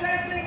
Thank you.